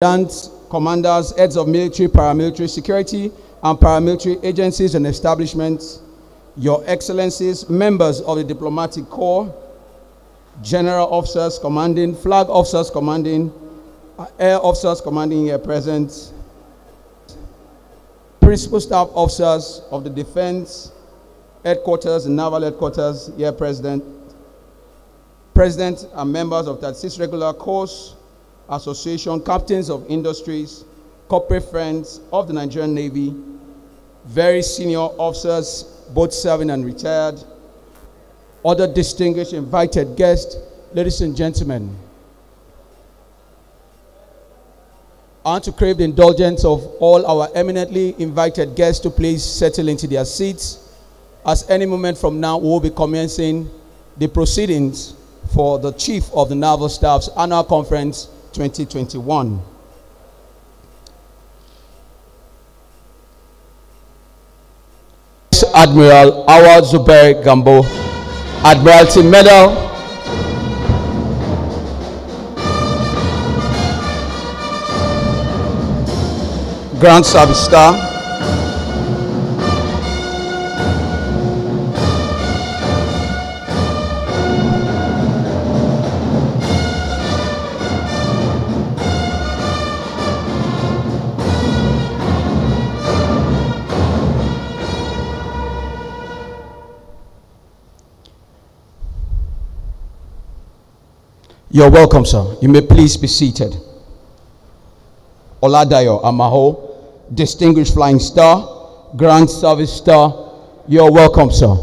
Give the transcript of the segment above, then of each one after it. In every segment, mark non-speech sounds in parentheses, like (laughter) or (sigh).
commandants, commanders, heads of military, paramilitary security, and paramilitary agencies and establishments, Your Excellencies, members of the Diplomatic Corps, general officers commanding, flag officers commanding, air officers commanding here present, principal staff officers of the defense headquarters and naval headquarters here present, president and members of 36 regular course association, captains of industries, corporate friends of the Nigerian Navy, very senior officers, both serving and retired, other distinguished invited guests, ladies and gentlemen. I want to crave the indulgence of all our eminently invited guests to please settle into their seats, as any moment from now we will be commencing the proceedings for the Chief of the Naval Staff's annual conference 2021. Admiral Awad Zubair Gambo, Admiralty Medal, Grand Service Star, You're welcome, sir. You may please be seated. Oladayo Amao, Distinguished Flying Star, Grand Service Star. You're welcome, sir.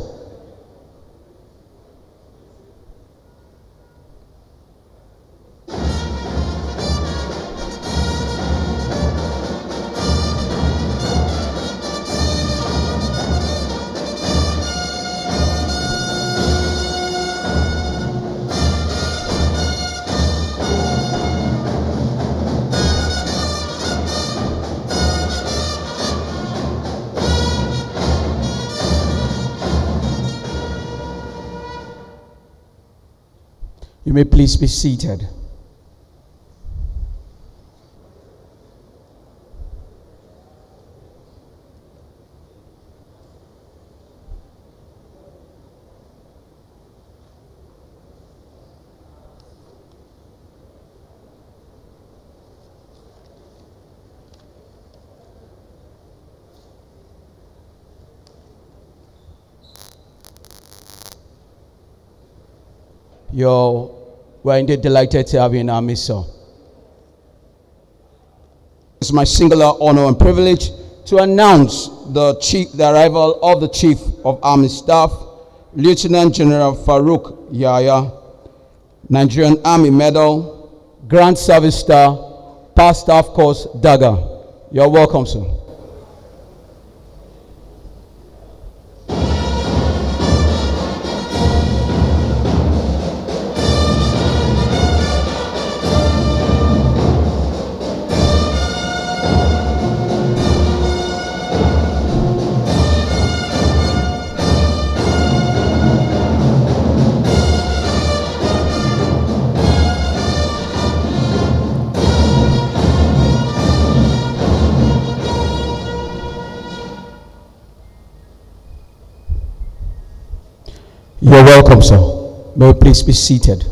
You may please be seated. You're, we're indeed delighted to have you in our midst. It's my singular honor and privilege to announce the, chief, the arrival of the Chief of Army Staff, Lieutenant General Farouk Yahaya, Nigerian Army Medal, Grand Service Star, Past Staff Course Dagger. You're welcome, sir. Welcome, sir. May you please be seated.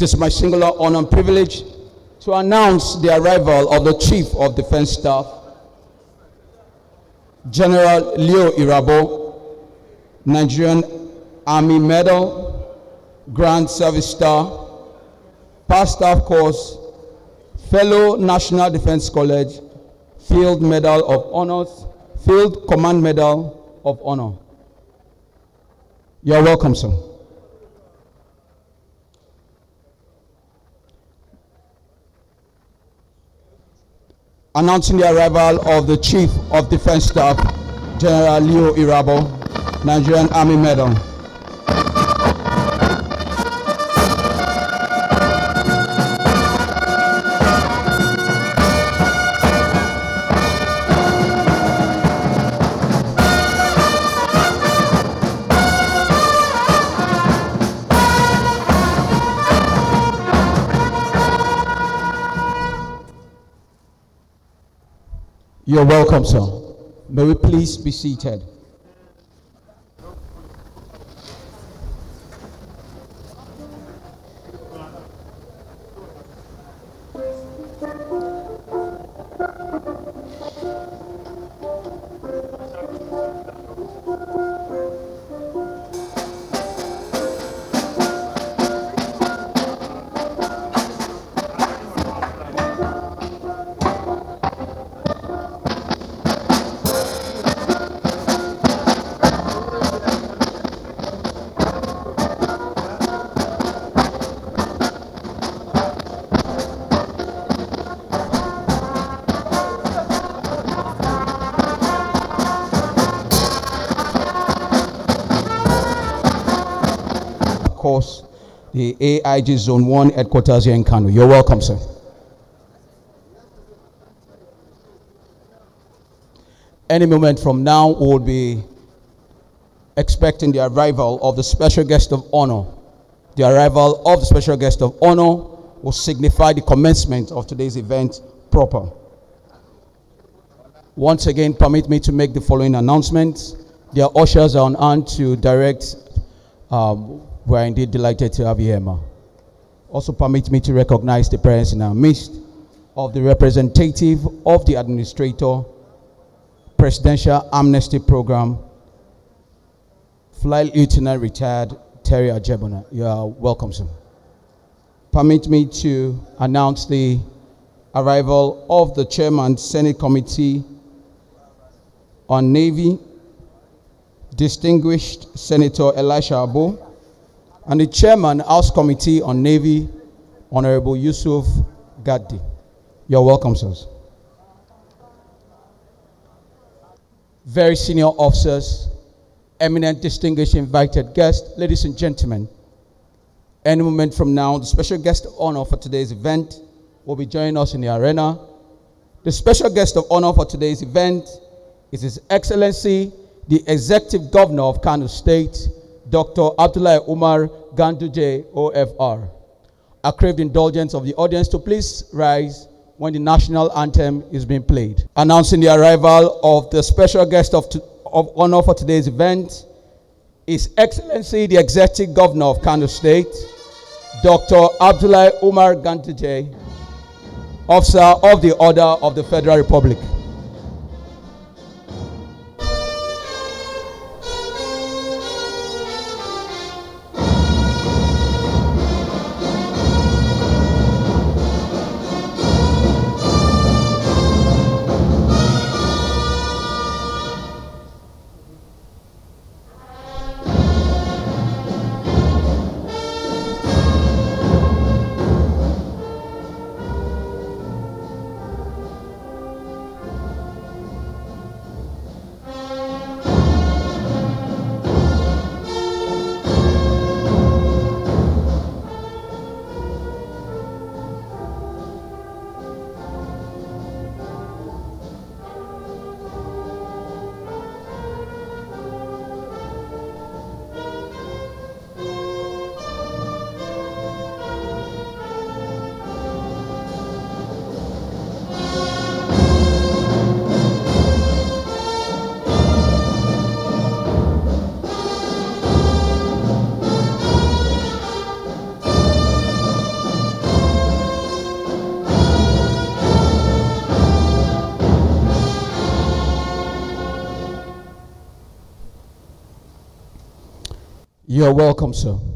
It is my singular honor and privilege to announce the arrival of the Chief of Defense Staff, General Leo Irabor, Nigerian Army Medal, Grand Service Star, past staff course, fellow National Defense College, Field Medal of Honors, Field Command Medal of Honor. You're welcome, sir. Announcing the arrival of the Chief of Defense Staff, General Leo Irabo, Nigerian Army Medal. You're welcome, sir. May we please be seated. The AIG Zone 1 headquarters here in Kano. You're welcome, sir. Any moment from now, we'll be expecting the arrival of the special guest of honor. The arrival of the special guest of honor will signify the commencement of today's event proper. Once again, permit me to make the following announcements. Their ushers are on hand to direct. Um, we are indeed delighted to have you here, ma. Also, permit me to recognize the presence in our midst of the representative of the administrator, Presidential Amnesty Program, Flight Lieutenant Retired Terry Ajebona. You are welcome, sir. Permit me to announce the arrival of the Chairman, Senate Committee on Navy, distinguished Senator Elisha Abbo, and the Chairman, House Committee on Navy, Honorable Yusuf Gagdi. You're welcome, sirs. Very senior officers, eminent distinguished invited guests, ladies and gentlemen, any moment from now, the special guest of honor for today's event will be joining us in the arena. The special guest of honor for today's event is His Excellency, the Executive Governor of Kano State, Dr. Abdullahi Umar Ganduje, OFR. I crave the indulgence of the audience to please rise when the national anthem is being played. Announcing the arrival of the special guest of, to- of honor for today's event, His Excellency, the Executive Governor of Kano State, Dr. Abdullahi Umar Ganduje, Officer of the Order of the Federal Republic. You're welcome, sir.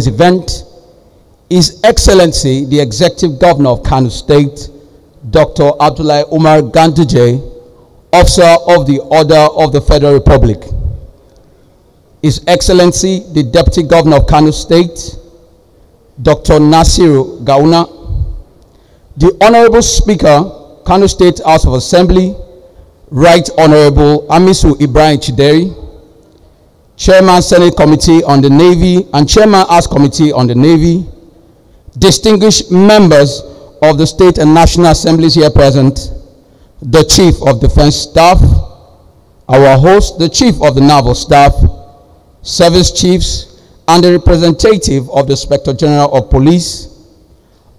His event, His Excellency, the Executive Governor of Kano State, Dr. Abdullahi Umar Ganduje, Officer of the Order of the Federal Republic. His Excellency, the Deputy Governor of Kano State, Dr. Nasiru Gauna, the Honorable Speaker, Kano State House of Assembly, Right Honorable Amisu Ibrahim Chideri, Chairman Senate Committee on the Navy and Chairman House Committee on the Navy, distinguished members of the State and National Assemblies here present, the Chief of Defense Staff, our host, the Chief of the Naval Staff, Service Chiefs, and the representative of the Inspector General of Police,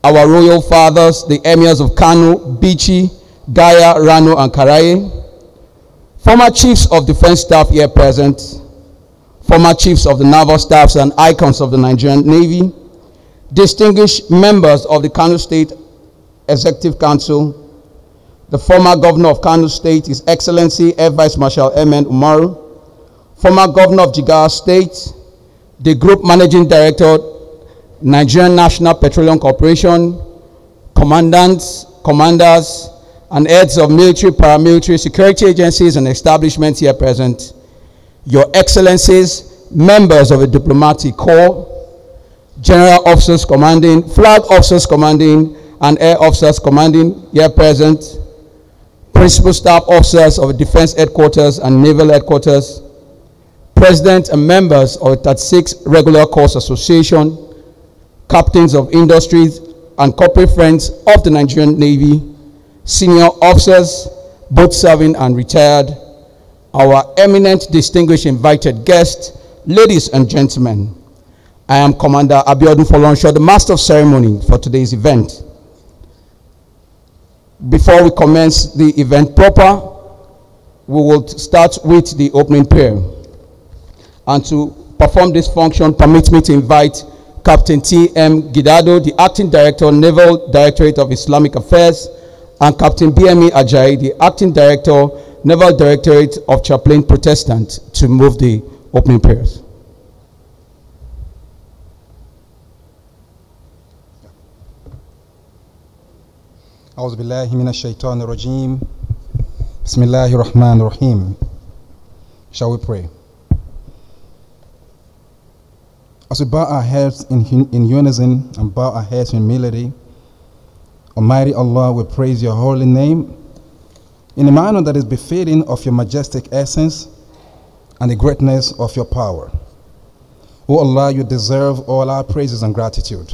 our Royal Fathers, the Emirs of Kano, Bichi, Gaya, Rano, and Karaye, former Chiefs of Defense Staff here present, former chiefs of the naval staffs and icons of the Nigerian Navy, distinguished members of the Kano State Executive Council, the former governor of Kano State, His Excellency Air Vice Marshal Emen Umaru, former governor of Jigawa State, the group managing director, Nigerian National Petroleum Corporation, commandants, commanders, and heads of military, paramilitary, security agencies and establishments here present, your Excellencies, members of the diplomatic corps, general officers commanding, flag officers commanding, and air officers commanding here present, principal staff officers of defense headquarters and naval headquarters, president and members of the 36 regular course association, captains of industries and corporate friends of the Nigerian Navy, senior officers, both serving and retired, our eminent distinguished invited guests, ladies and gentlemen. I am Commander Abiodun Folonsho, the master of ceremony for today's event. Before we commence the event proper, we will start with the opening prayer. And to perform this function, permit me to invite Captain T.M. Gidado, the Acting Director, Naval Directorate of Islamic Affairs, and Captain BME Ajayi, the Acting Director, Naval Directorate of Chaplain Protestant, to move the opening prayers. أعوذ بالله من الشيطان الرجيم بسم الله الرحمن الرحيم Shall we pray? As we bow our heads in, in unison and bow our heads in humility, Almighty Allah, we praise your holy name in a manner that is befitting of your majestic essence and the greatness of your power. O Allah, you deserve all our praises and gratitude,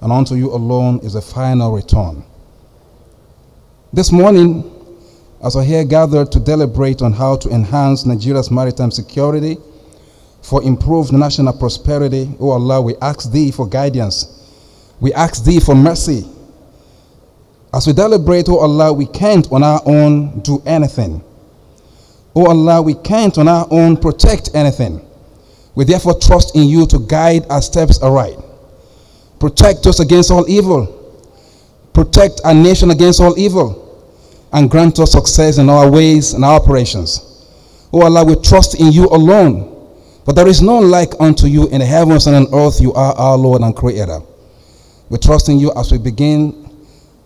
and unto you alone is a final return. This morning, as we're here gathered to deliberate on how to enhance Nigeria's maritime security for improved national prosperity, O Allah, we ask Thee for guidance. We ask Thee for mercy. As we deliberate, O Allah, we can't on our own do anything. O Allah, we can't on our own protect anything. We therefore trust in you to guide our steps aright. Protect us against all evil. Protect our nation against all evil and grant us success in our ways and our operations. O Allah, we trust in you alone, but there is none like unto you in the heavens and on earth. You are our Lord and Creator. We trust in you as we begin.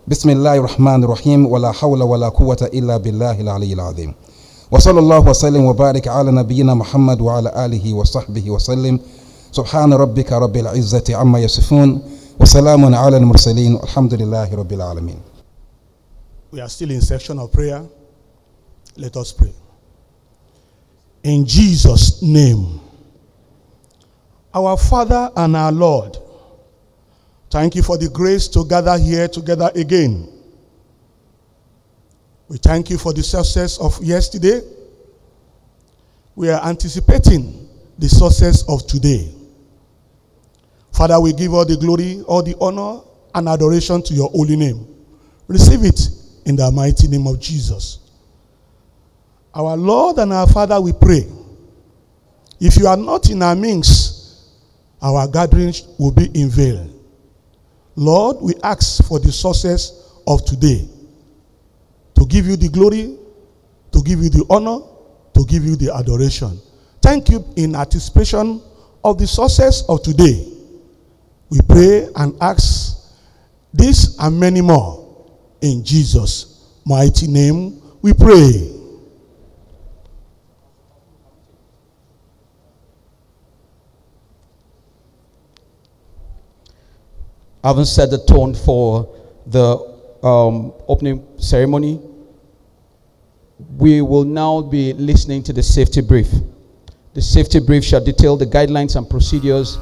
بسم الله الرحمن الرحيم ولا حول ولا قوة إلا بالله العلي العظيم وصلى الله وسلم وبارك على نبينا محمد وعلى آله وصحبه وسلم سبحان ربك رب العزة عما يصفون وسلام على المرسلين الحمد لله رب العالمين We are still in session of prayer. Let us pray. In Jesus name Our Father and our Lord thank you for the grace to gather here together again. We thank you for the success of yesterday. We are anticipating the success of today. Father, we give all the glory, all the honor, and adoration to your holy name. Receive it in the mighty name of Jesus. Our Lord and our Father, we pray. If you are not in our midst, our gatherings will be in vain. Lord, we ask for the success of today to give you the glory, to give you the honor, to give you the adoration. Thank you in anticipation of the success of today. We pray and ask this and many more in Jesus' mighty name. We pray. Having set the tone for the um, opening ceremony, we will now be listening to the safety brief. The safety brief shall detail the guidelines and procedures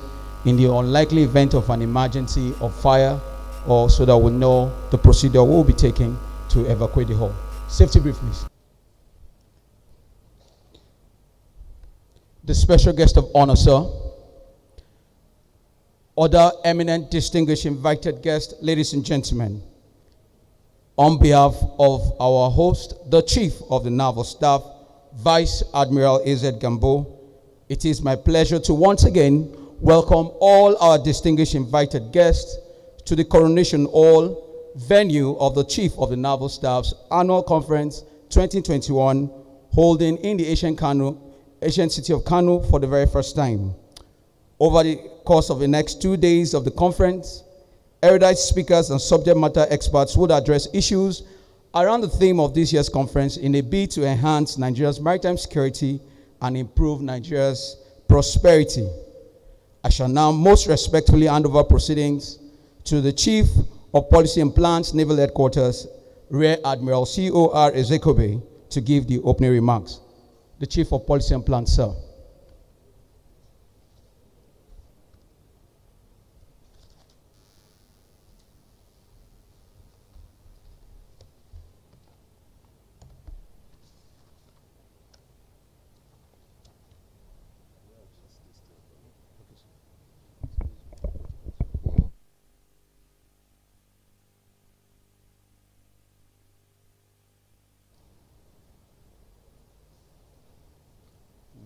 in the unlikely event of an emergency of fire or so that we know the procedure will be taken to evacuate the hall. Safety brief, please. The special guest of honor, sir. Other eminent, distinguished, invited guests, ladies and gentlemen. On behalf of our host, the Chief of the Naval Staff, Vice Admiral A.Z. Gambo, it is my pleasure to once again welcome all our distinguished invited guests to the Coronation Hall venue of the Chief of the Naval Staff's Annual Conference 2021 holding in the Asian, Kano, Asian city of Kano for the very first time. Over the course of the next two days of the conference, erudite speakers and subject matter experts would address issues around the theme of this year's conference in a bid to enhance Nigeria's maritime security and improve Nigeria's prosperity. I shall now most respectfully hand over proceedings to the Chief of Policy and Plans, Naval Headquarters, Rear Admiral C.O.R. Ezekobe, to give the opening remarks. The Chief of Policy and Plans, sir.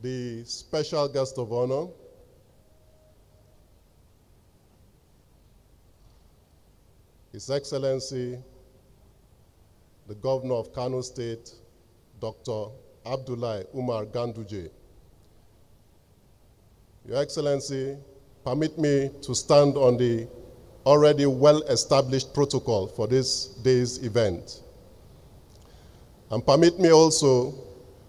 The special guest of honor, His Excellency the Governor of Kano State, Dr. Abdullahi Umar Ganduje. Your Excellency, permit me to stand on the already well-established protocol for this day's event. And permit me also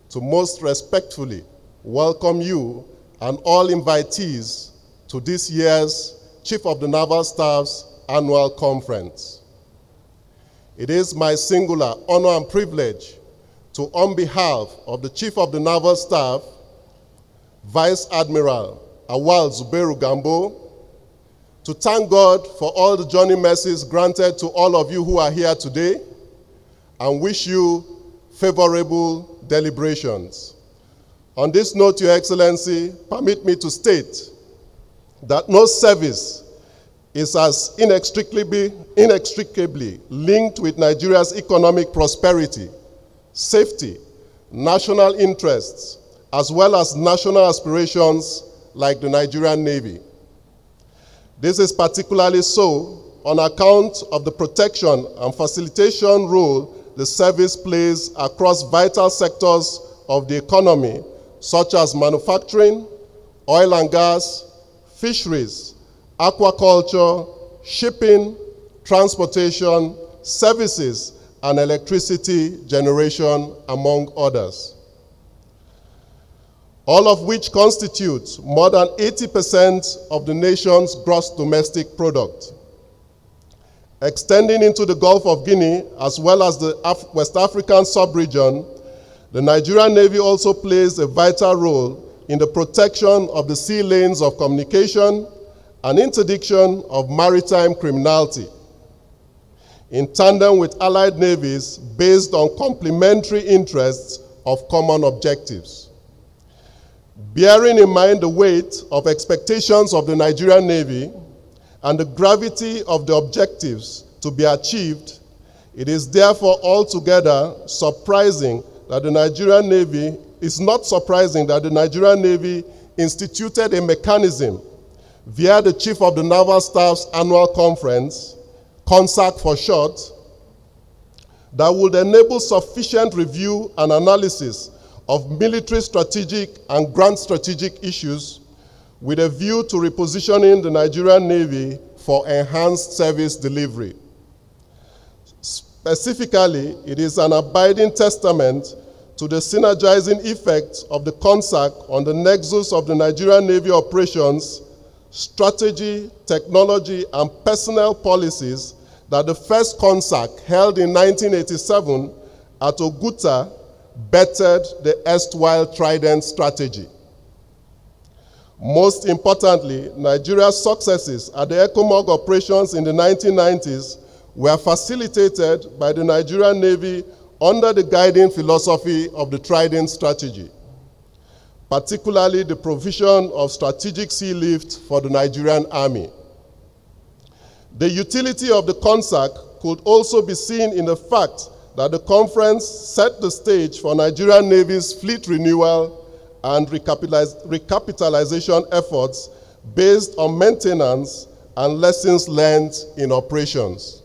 to most respectfully welcome you and all invitees to this year's Chief of the Naval Staff's annual conference. It is my singular honor and privilege to, on behalf of the Chief of the Naval Staff, Vice Admiral Awal Zubairu Gambo, to thank God for all the journey mercies granted to all of you who are here today and wish you favorable deliberations. On this note, Your Excellency, permit me to state that no service is as inextricably, inextricably linked with Nigeria's economic prosperity, safety, national interests, as well as national aspirations like the Nigerian Navy. This is particularly so on account of the protection and facilitation role the service plays across vital sectors of the economy, such as manufacturing, oil and gas, fisheries, aquaculture, shipping, transportation, services, and electricity generation, among others. All of which constitute more than 80% of the nation's gross domestic product. Extending into the Gulf of Guinea, as well as the Af West African sub-region, the Nigerian Navy also plays a vital role in the protection of the sea lanes of communication and interdiction of maritime criminality, in tandem with allied navies based on complementary interests of common objectives. Bearing in mind the weight of expectations of the Nigerian Navy and the gravity of the objectives to be achieved, it is therefore altogether surprising that the Nigerian Navy, is not surprising that the Nigerian Navy instituted a mechanism via the Chief of the Naval Staff's annual conference, CONSAC for short, that would enable sufficient review and analysis of military strategic and grand strategic issues with a view to repositioning the Nigerian Navy for enhanced service delivery. Specifically, it is an abiding testament to the synergizing effect of the CONSAC on the nexus of the Nigerian Navy operations strategy, technology, and personnel policies that the first CONSAC held in 1987 at Oguta bettered the erstwhile Trident strategy. Most importantly, Nigeria's successes at the ECOMOG operations in the 1990s were facilitated by the Nigerian Navy under the guiding philosophy of the Trident strategy particularly the provision of strategic sea lift for the Nigerian Army. The utility of the CONSAC could also be seen in the fact that the conference set the stage for Nigerian Navy's fleet renewal and recapitalization efforts based on maintenance and lessons learned in operations.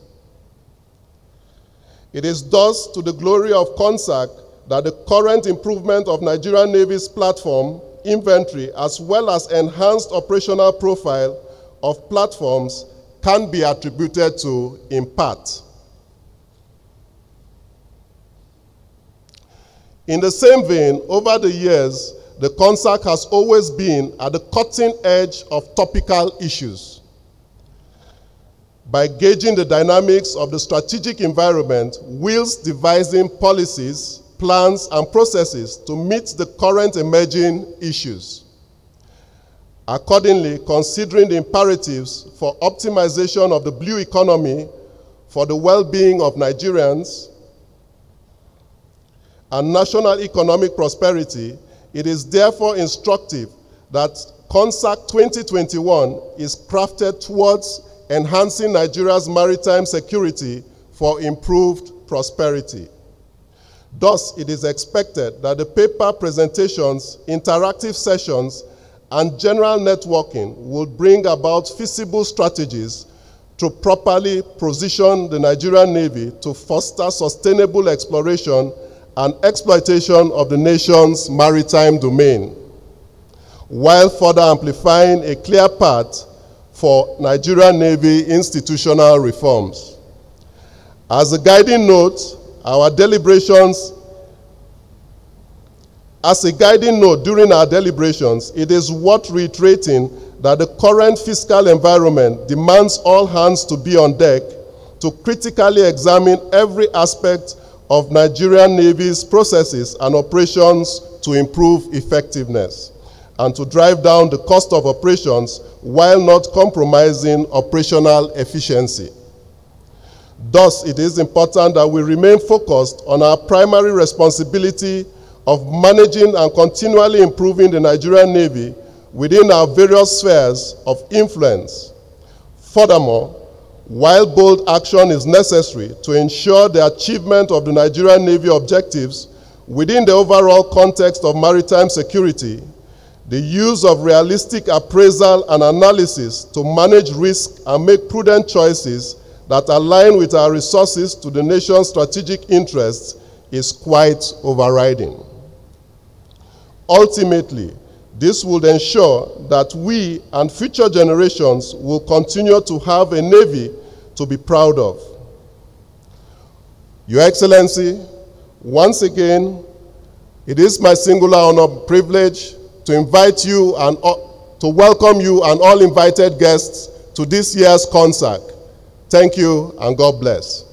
It is thus to the glory of CONSAC that the current improvement of Nigerian Navy's platform, inventory, as well as enhanced operational profile of platforms can be attributed to in part. In the same vein, over the years, the CONSAC has always been at the cutting edge of topical issues. By gauging the dynamics of the strategic environment whilst devising policies plans, and processes to meet the current emerging issues. Accordingly, considering the imperatives for optimization of the blue economy for the well-being of Nigerians and national economic prosperity, it is therefore instructive that CONSAC 2021 is crafted towards enhancing Nigeria's maritime security for improved prosperity. Thus, it is expected that the paper presentations, interactive sessions, and general networking will bring about feasible strategies to properly position the Nigerian Navy to foster sustainable exploration and exploitation of the nation's maritime domain, while further amplifying a clear path for Nigerian Navy institutional reforms. As a guiding note, our deliberations, as a guiding note during our deliberations, it is worth reiterating that the current fiscal environment demands all hands to be on deck to critically examine every aspect of Nigerian Navy's processes and operations to improve effectiveness and to drive down the cost of operations while not compromising operational efficiency. Thus, it is important that we remain focused on our primary responsibility of managing and continually improving the Nigerian Navy within our various spheres of influence. Furthermore, while bold action is necessary to ensure the achievement of the Nigerian Navy objectives within the overall context of maritime security, the use of realistic appraisal and analysis to manage risk and make prudent choices that align with our resources to the nation's strategic interests is quite overriding. Ultimately, this would ensure that we and future generations will continue to have a Navy to be proud of. Your Excellency, once again, it is my singular honor privilege to invite you and to welcome you and all invited guests to this year's CONSAC. Thank you and God bless.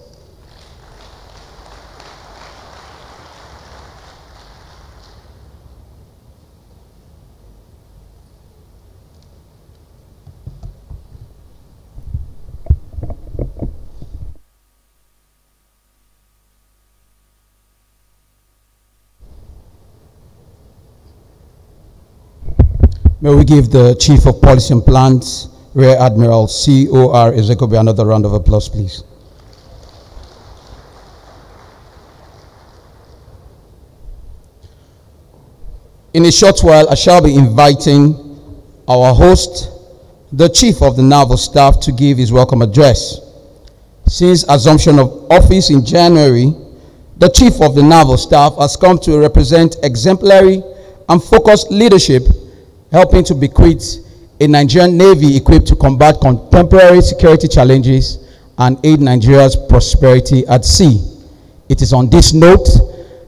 May we give the Chief of Policy and Plans, Rear Admiral C.O.R. Ezekobe, another round of applause, please. In a short while, I shall be inviting our host, the Chief of the Naval Staff, to give his welcome address. Since assumption of office in January, the Chief of the Naval Staff has come to represent exemplary and focused leadership, helping to bequeath a Nigerian Navy equipped to combat contemporary security challenges and aid Nigeria's prosperity at sea. It is on this note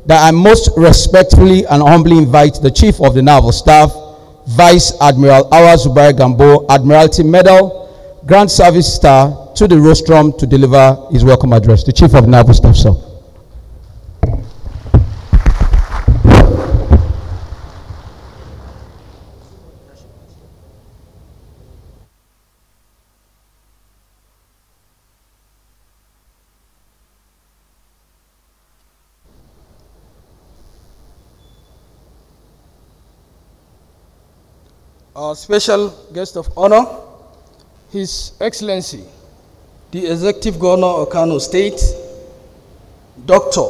that I most respectfully and humbly invite the Chief of the Naval Staff, Vice Admiral Awa Zubair Gambo, Admiralty Medal, Grand Service Star, to the rostrum to deliver his welcome address. The Chief of Naval Staff, sir. Our special guest of honor, His Excellency, the Executive Governor of Kano State, Dr.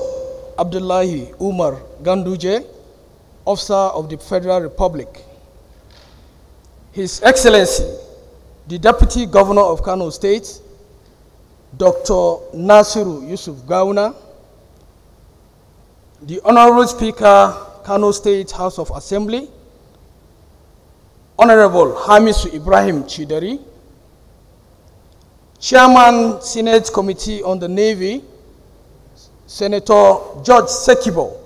Abdullahi Umar Ganduje, Officer of the Federal Republic. His Excellency, the Deputy Governor of Kano State, Dr. Nasiru Yusuf Gawuna, the Honorable Speaker, Kano State House of Assembly, Honorable Hamisu Ibrahim Chidari, Chairman Senate Committee on the Navy, Senator George Sekibo,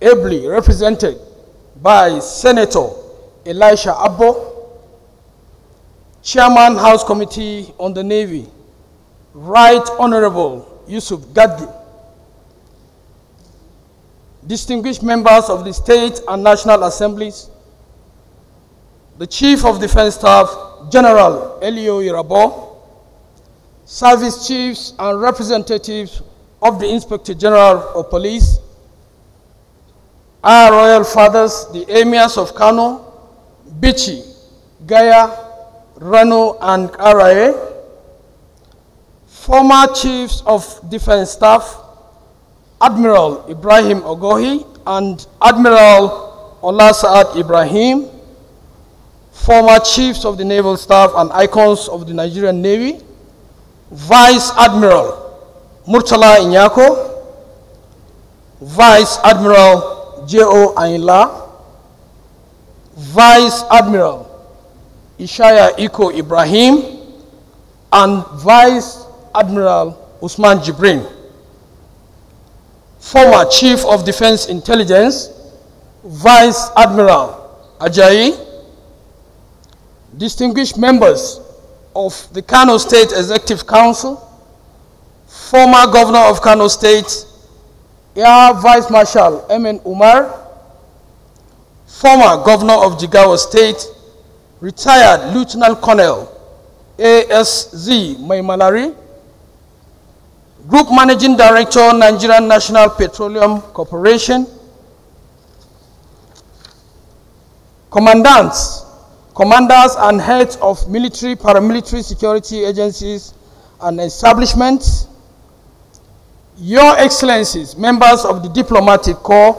ably represented by Senator Elisha Abbo, Chairman House Committee on the Navy, Right Honorable Yusuf Gagdi, distinguished members of the state and national assemblies, the Chief of Defense Staff, General Elio Irabor, service chiefs and representatives of the Inspector General of Police, our royal fathers, the emirs of Kano, Bichi, Gaya, Rano, and Karaye, former chiefs of defense staff, Admiral Ibrahim Ogohi and Admiral Ola Ibrahim, former chiefs of the naval staff and icons of the Nigerian Navy, Vice Admiral Murtala Nyako, Vice Admiral J.O. Ayinla, Vice Admiral Ishaya Iko Ibrahim, and Vice Admiral Usman Jibrin. Former Chief of Defense Intelligence, Vice Admiral Ajayi, distinguished members of the Kano State Executive Council, former Governor of Kano State, Air Vice Marshal M.N. Umar, former Governor of Jigawa State, retired Lieutenant Colonel ASZ Maimalari, Group Managing Director, Nigerian National Petroleum Corporation, Commandants, Commanders and heads of military, paramilitary security agencies and establishments, Your Excellencies, members of the Diplomatic Course,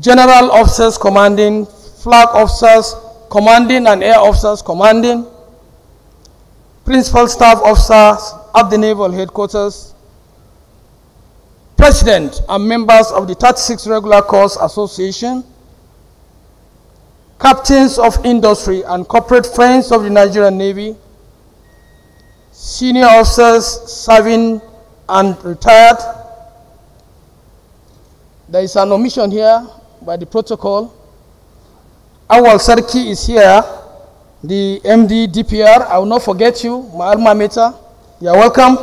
General Officers Commanding, Flag Officers Commanding and Air Officers Commanding, Principal Staff Officers at the Naval Headquarters, President and members of the 36 Regular Corps Association, Captains of Industry and Corporate Friends of the Nigerian Navy, Senior Officers serving and retired. There is an omission here by the protocol. Awal Sarki is here, the MD DPR. I will not forget you, my alma mater. You are welcome.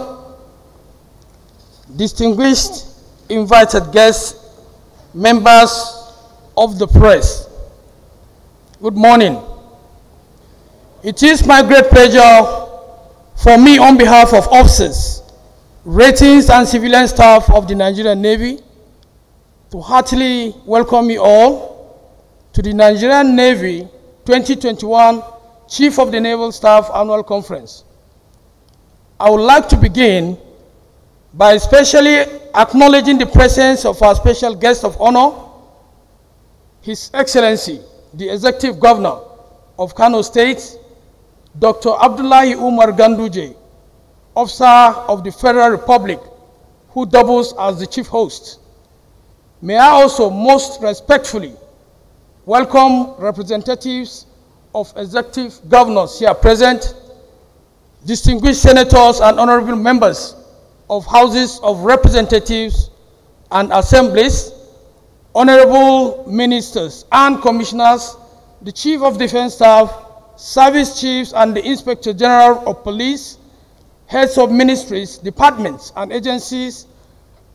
Distinguished invited guests, members of the press. Good morning. It is my great pleasure for me on behalf of officers, ratings and civilian staff of the Nigerian Navy to heartily welcome you all to the Nigerian Navy 2021 Chief of the Naval Staff Annual Conference. I would like to begin by especially acknowledging the presence of our special guest of honor, His Excellency, the Executive Governor of Kano State, Dr. Abdullahi Umar Ganduje, Officer of the Federal Republic, who doubles as the Chief Host. May I also most respectfully welcome representatives of executive governors here present, distinguished senators and honorable members of houses of representatives and assemblies, honorable ministers and commissioners, the chief of defense staff, service chiefs and the inspector general of police, heads of ministries, departments and agencies,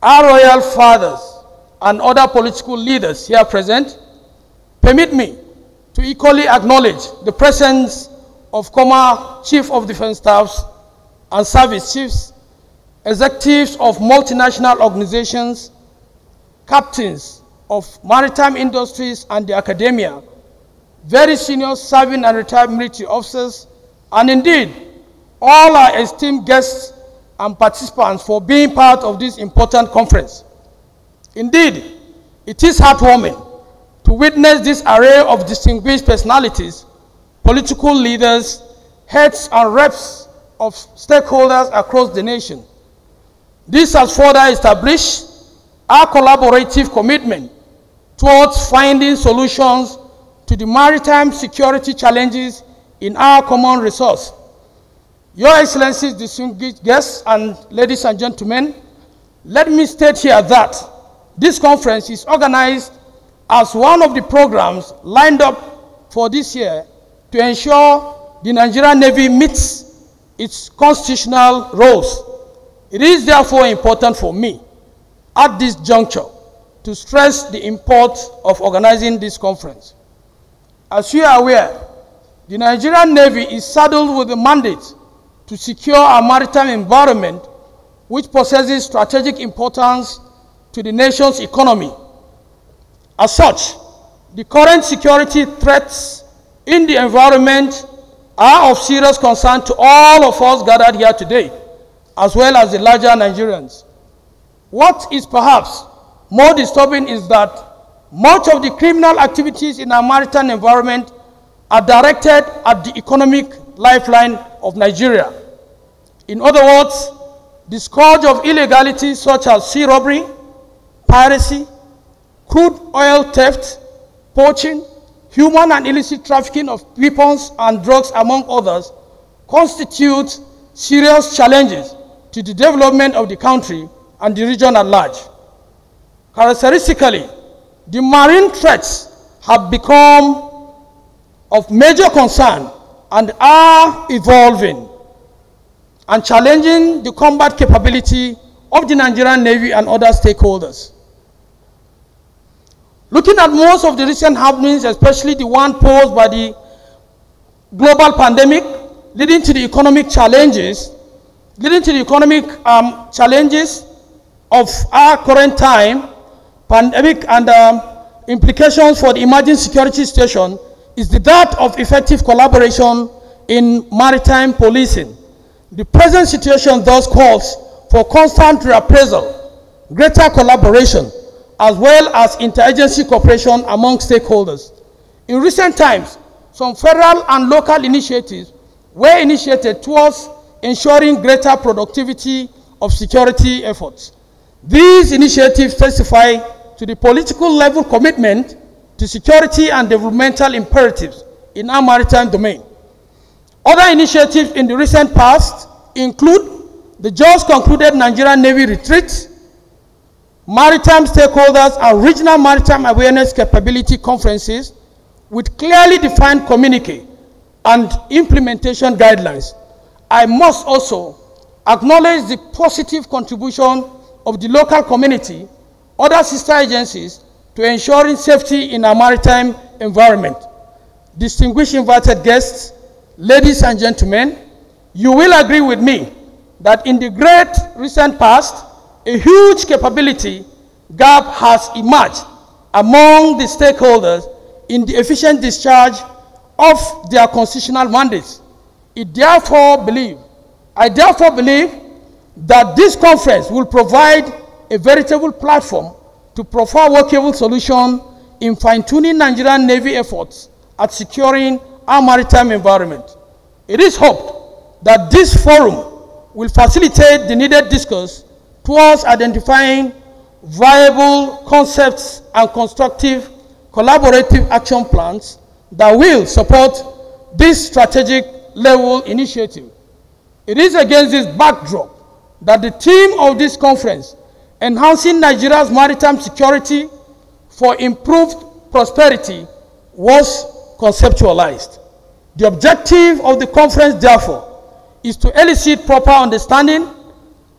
our royal fathers and other political leaders here present, permit me to equally acknowledge the presence of former chief of defense staffs and service chiefs, executives of multinational organizations, captains of maritime industries and the academia, very senior serving and retired military officers, and indeed, all our esteemed guests and participants for being part of this important conference. Indeed, it is heartwarming to witness this array of distinguished personalities, political leaders, heads and reps of stakeholders across the nation. This has further established our collaborative commitment towards finding solutions to the maritime security challenges in our common resource. Your Excellencies, distinguished guests, and ladies and gentlemen, let me state here that this conference is organized as one of the programs lined up for this year to ensure the Nigerian Navy meets its constitutional roles. It is therefore important for me at this juncture to stress the import of organizing this conference. As you are aware, the Nigerian Navy is saddled with the mandate to secure a maritime environment which possesses strategic importance to the nation's economy. As such, the current security threats in the environment are of serious concern to all of us gathered here today, as well as the larger Nigerians. What is perhaps more disturbing is that much of the criminal activities in our maritime environment are directed at the economic lifeline of Nigeria. In other words, the scourge of illegality such as sea robbery, piracy, crude oil theft, poaching, human and illicit trafficking of weapons and drugs, among others, constitute serious challenges to the development of the country and the region at large. Characteristically, the marine threats have become of major concern and are evolving and challenging the combat capability of the Nigerian Navy and other stakeholders. Looking at most of the recent happenings, especially the one posed by the global pandemic, leading to the economic challenges, leading to the economic um, challenges of our current time, pandemic and um, implications for the emerging security situation is the that of effective collaboration in maritime policing. The present situation thus calls for constant reappraisal, greater collaboration, as well as interagency cooperation among stakeholders. In recent times, some federal and local initiatives were initiated towards ensuring greater productivity of security efforts. These initiatives testify to the political level commitment to security and developmental imperatives in our maritime domain. Other initiatives in the recent past include the just concluded Nigerian Navy retreat, maritime stakeholders and regional maritime awareness capability conferences with clearly defined communique and implementation guidelines. I must also acknowledge the positive contribution of the local community, other sister agencies, to ensuring safety in our maritime environment. Distinguished invited guests, ladies and gentlemen, you will agree with me that in the great recent past, a huge capability gap has emerged among the stakeholders in the efficient discharge of their constitutional mandates. It therefore believe, I therefore believe that this conference will provide a veritable platform to provide workable solution in fine-tuning Nigerian Navy efforts at securing our maritime environment. It is hoped that this forum will facilitate the needed discourse towards identifying viable concepts and constructive collaborative action plans that will support this strategic level initiative. It is against this backdrop that the theme of this conference enhancing Nigeria's maritime security for improved prosperity was conceptualized. The objective of the conference, therefore, is to elicit proper understanding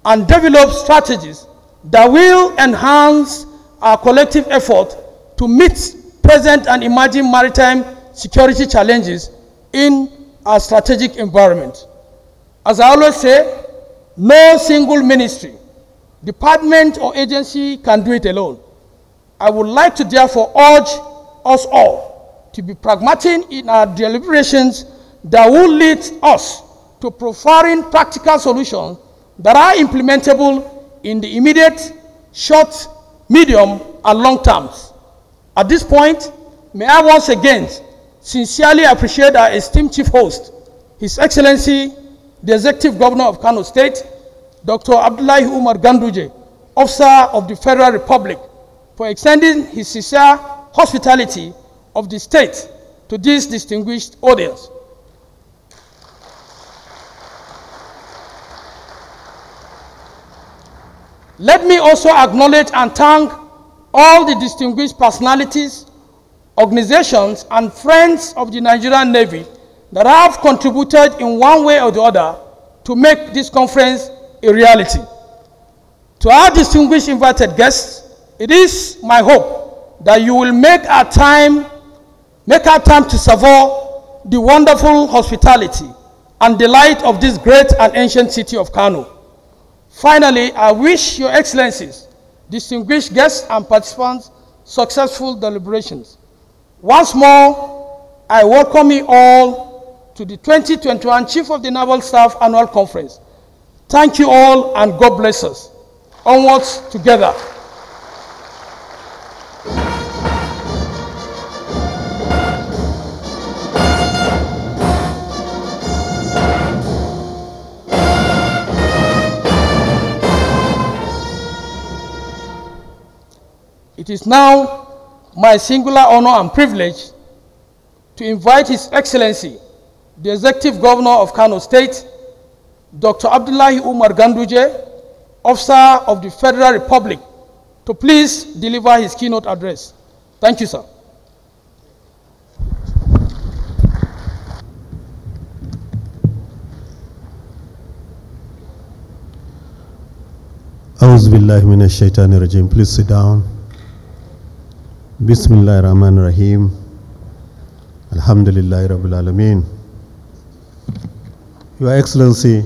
and develop strategies that will enhance our collective effort to meet present and emerging maritime security challenges in our strategic environment. As I always say, no single ministry department or agency can do it alone. I would like to therefore urge us all to be pragmatic in our deliberations that will lead us to providing practical solutions that are implementable in the immediate, short, medium, and long terms. At this point, may I once again sincerely appreciate our esteemed chief host, His Excellency, the Executive Governor of Kano State, Dr. Abdullahi Umar Ganduje, officer of the Federal Republic, for extending his sincere hospitality of the state to this distinguished audience. Let me also acknowledge and thank all the distinguished personalities, organizations, and friends of the Nigerian Navy that have contributed in one way or the other to make this conference a reality. To our distinguished invited guests, it is my hope that you will make our time, make our time to savour the wonderful hospitality and delight of this great and ancient city of Kano. Finally, I wish your excellencies, distinguished guests and participants, successful deliberations. Once more, I welcome you all to the 2021 Chief of the Naval Staff Annual Conference. Thank you all, and God bless us. Onwards together. It is now my singular honor and privilege to invite His Excellency, the Executive Governor of Kano State, Dr. Abdullahi Umar Ganduje, Officer of the Federal Republic, to please deliver his keynote address. Thank you, sir. أعوذ بالله من الشيطان الرجيم Please sit down. بسم الله الرحمن الرحيم الحمد لله رب العالمين Your Excellency,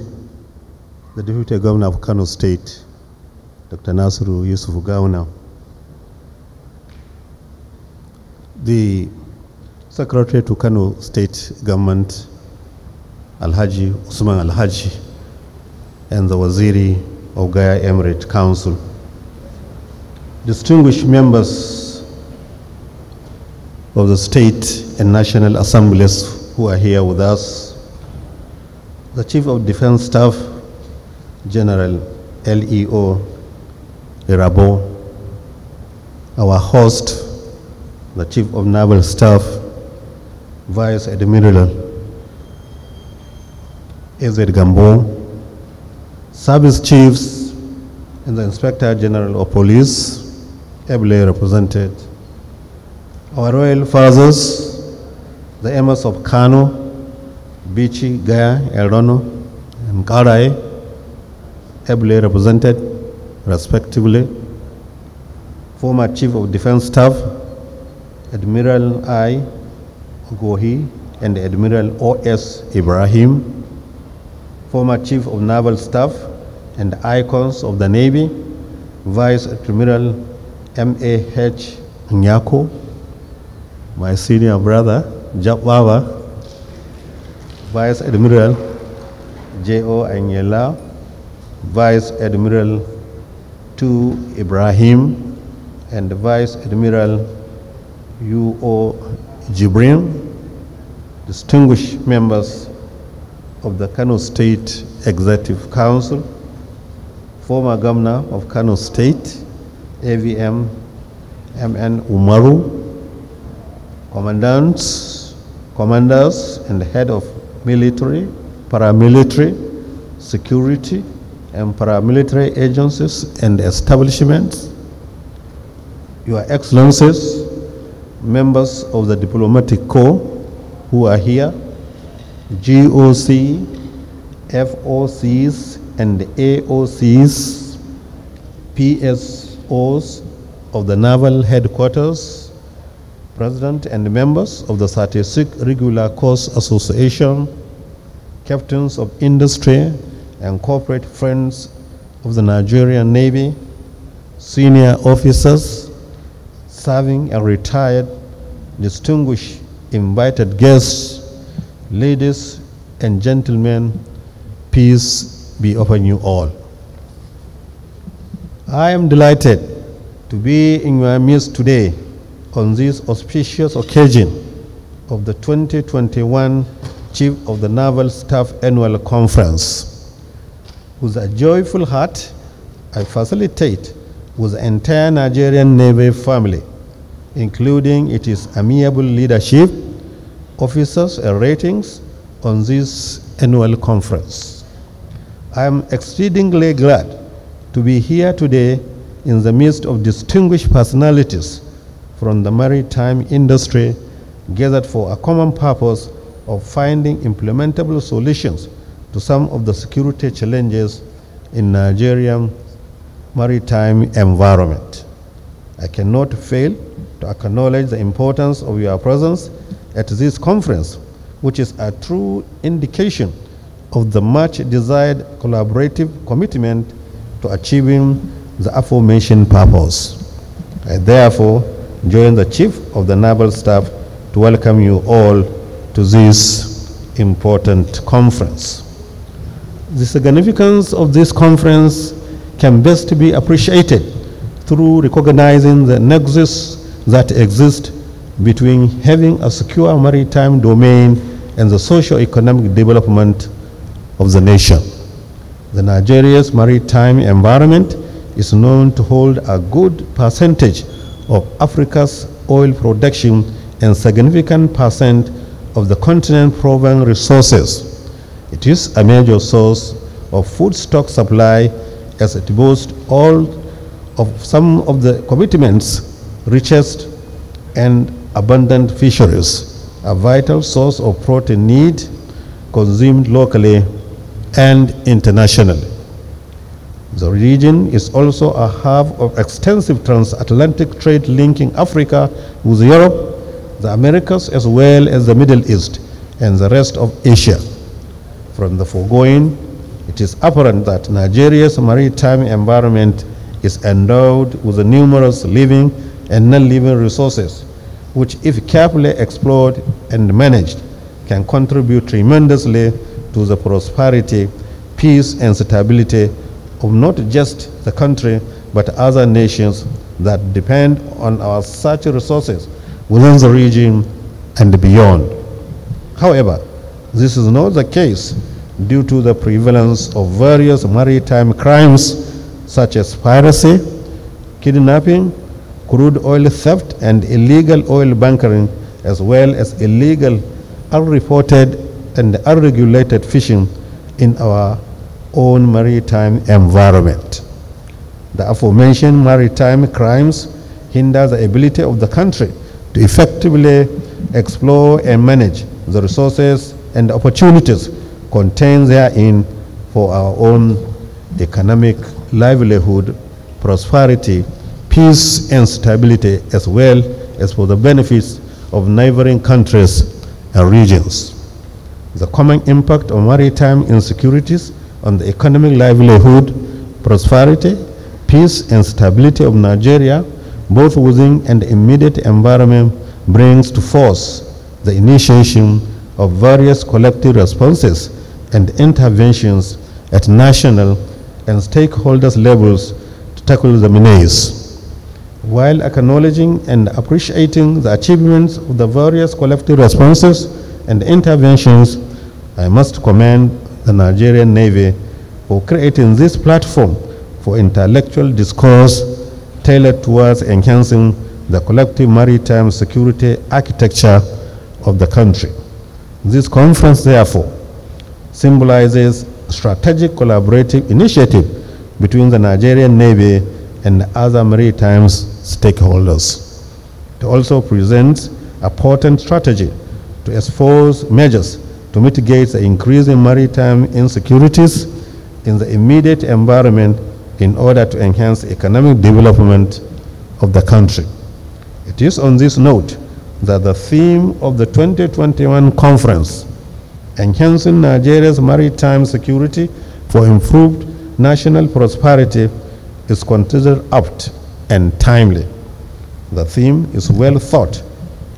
the Deputy Governor of Kano State, Dr. Nasiru Yusuf Gawuna, the Secretary to Kano State Government, Alhaji Usman Alhaji, and the Waziri of Gaya Emirate Council, distinguished members of the state and national assemblies who are here with us, the Chief of Defense Staff, General LEO Irabor, our host, the Chief of Naval Staff, Vice Admiral A.Z. Gambo, Service Chiefs, and the Inspector General of Police, ably represented, our royal fathers, the emirs of Kano, Bichi, Gaya, Rano, and Karaye, ably represented, respectively, former Chief of Defense Staff, Admiral I. Ogohi, and Admiral O.S. Ibrahim, former Chief of Naval Staff and icons of the Navy, Vice Admiral M.A.H. Nyako, my senior brother, Jabwawa, Vice Admiral J.O. Ayinla, Vice Admiral Tu Ibrahim, and Vice Admiral U.O. Jibrin, distinguished members of the Kano State Executive Council, former Governor of Kano State, AVM MN Umaru, commandants, commanders, and head of military, paramilitary, security, and paramilitary agencies and establishments, Your Excellencies, members of the diplomatic corps who are here, GOC, FOCs, and AOCs, PSOs of the Naval Headquarters, President and members of the 36 Regular Course Association, captains of industry and corporate friends of the Nigerian Navy, senior officers, serving and retired, distinguished invited guests, ladies and gentlemen, peace be upon you all. I am delighted to be in your midst today on this auspicious occasion of the 2021 Chief of the Naval Staff Annual Conference. With a joyful heart, I facilitate with the entire Nigerian Navy family, including its amiable leadership, officers, and ratings on this annual conference. I am exceedingly glad to be here today in the midst of distinguished personalities from the maritime industry gathered for a common purpose of finding implementable solutions to some of the security challenges in Nigerian maritime environment. I cannot fail to acknowledge the importance of your presence at this conference, which is a true indication of the much desired collaborative commitment to achieving the aforementioned purpose. I therefore join the Chief of the Naval Staff to welcome you all to this important conference. The significance of this conference can best be appreciated through recognizing the nexus that exists between having a secure maritime domain and the socio-economic development of the nation. The Nigeria's maritime environment is known to hold a good percentage of Africa's oil production and significant percent of the continent's proven resources. It is a major source of food stock supply as it boasts all of some of the commitments richest and abundant fisheries, a vital source of protein need consumed locally and internationally. The region is also a hub of extensive transatlantic trade linking Africa with Europe, the Americas, as well as the Middle East and the rest of Asia. From the foregoing, it is apparent that Nigeria's maritime environment is endowed with numerous living and non-living resources, which if carefully explored and managed, can contribute tremendously to the prosperity, peace, and stability of not just the country, but other nations that depend on our such resources within the region and beyond. However, this is not the case due to the prevalence of various maritime crimes such as piracy, kidnapping, crude oil theft, and illegal oil bunkering, as well as illegal, unreported, and unregulated fishing in our own maritime environment. The aforementioned maritime crimes hinder the ability of the country to effectively explore and manage the resources and opportunities contained therein for our own economic livelihood, prosperity, peace, and stability, as well as for the benefits of neighboring countries and regions. The common impact of maritime insecurities on the economic livelihood, prosperity, peace, and stability of Nigeria, both within and immediate environment, brings to force the initiation of various collective responses and interventions at national and stakeholders levels to tackle the menace. While acknowledging and appreciating the achievements of the various collective responses and interventions, I must commend the Nigerian Navy for creating this platform for intellectual discourse tailored towards enhancing the collective maritime security architecture of the country. This conference, therefore, symbolizes strategic collaborative initiative between the Nigerian Navy and other maritime stakeholders. It also presents a potent strategy to expose measures to mitigate the increasing maritime insecurities in the immediate environment in order to enhance economic development of the country. It is on this note that the theme of the 2021 conference, Enhancing Nigeria's Maritime Security for Improved National Prosperity, is considered apt and timely. The theme is well thought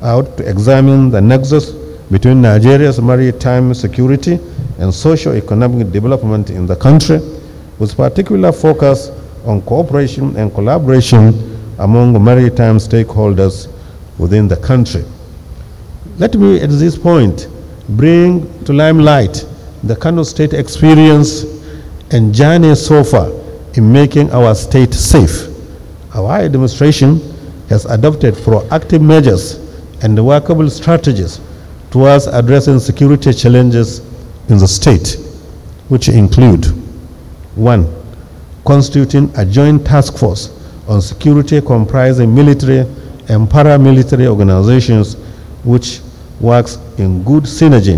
out to examine the nexus between Nigeria's maritime security and socio-economic development in the country, with particular focus on cooperation and collaboration among maritime stakeholders within the country. Let me at this point bring to limelight the Kano State experience and journey so far in making our state safe. Our administration has adopted proactive measures and workable strategies towards addressing security challenges in the state, which include one, constituting a joint task force on security comprising military and paramilitary organizations which works in good synergy